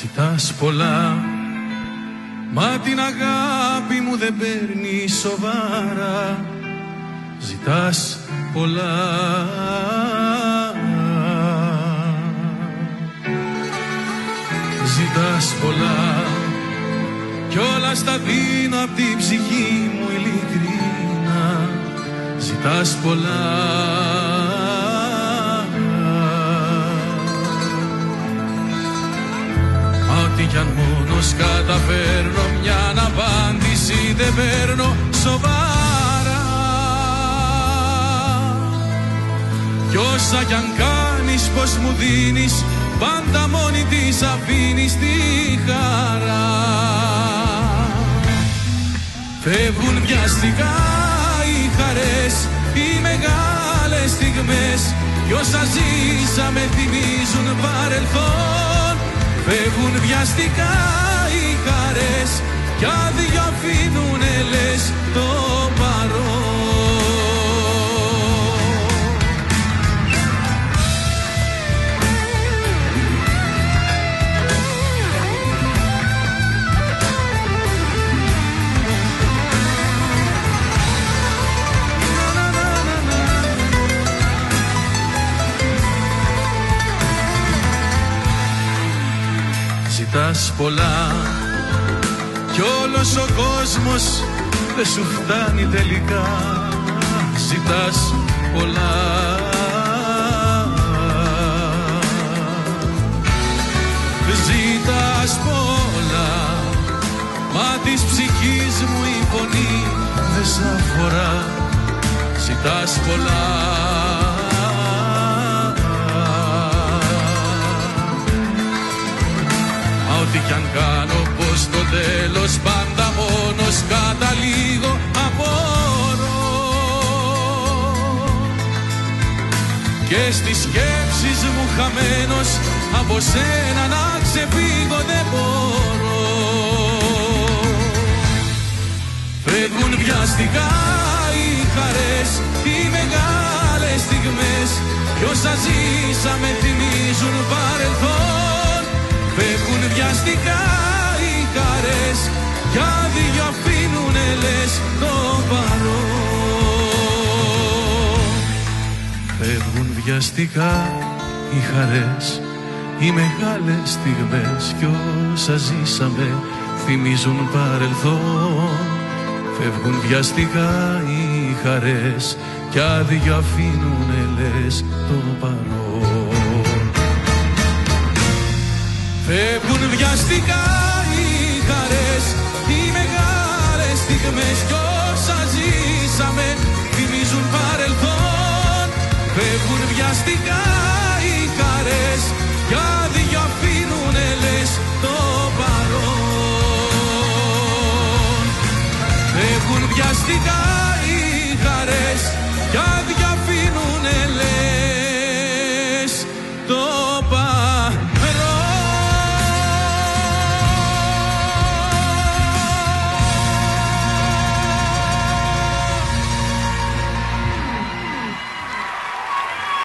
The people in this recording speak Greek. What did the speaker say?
Ζητάς πολλά Μα την αγάπη μου δεν παίρνει σοβαρά. Ζητάς πολλά. Ζητάς πολλά Κι όλα στα δίνω απ' την ψυχή μου ειλικρίνα Ζητάς πολλά κι αν μόνος καταφέρνω μια απάντηση δεν παίρνω σοβαρά. Κι όσα κι αν κάνεις πως μου δίνεις πάντα μόνη της αφήνεις τη χαρά. Φεύγουν βιαστικά οι χαρές, οι μεγάλες στιγμές κι όσα ζήσαμε θυμίζουν παρελθόν Φεύγουν βιαστικά οι χαρές κι άδειο αφήνουνε λες το Ζητάς πολλά κι όλος ο κόσμος δεν σου φτάνει τελικά. Ζητάς πολλά. Ζητάς πολλά Μα της ψυχής μου η φωνή δεν σ' αφορά. Ζητάς πολλά κι αν κάνω πως το τέλος πάντα μόνος καταλήγω απορώ. Και στις σκέψεις μου χαμένος από σένα να ξεφύγω δεν μπορώ. Φεύγουν βιαστικά οι χαρές, οι μεγάλες στιγμές Κι όσα ζήσαμε θυμίζουν παρελθόν Φεύγουν βιαστικά οι χαρές Κι άδειο αφήνουνε λες το παρόν Φεύγουν βιαστικά οι χαρές οι μεγάλες στιγμές κι όσα ζήσαμε θυμίζουν παρελθόν. Φεύγουν βιαστικά οι χαρές κι άδειο αφήνουνε λες το παρόν Οι χαρές, οι μεγάλες στιγμές Κι όσα ζήσαμε θυμίζουν παρελθόν. Φεύγουν βιαστικά οι χαρές Κι άδειο αφήνουν ελές το παρόν. Φεύγουν βιαστικά